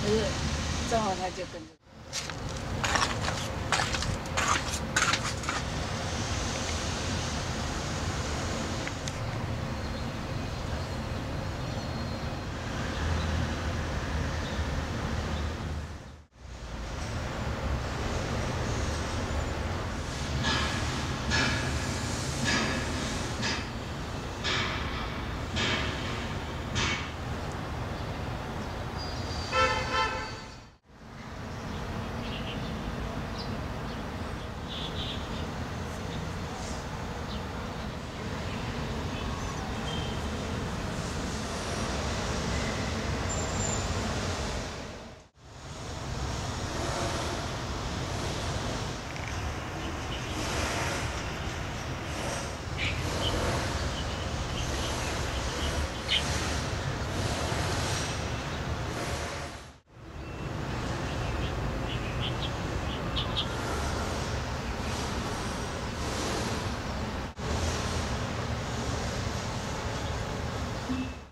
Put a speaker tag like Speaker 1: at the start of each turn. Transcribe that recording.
Speaker 1: 不是正好他就跟着。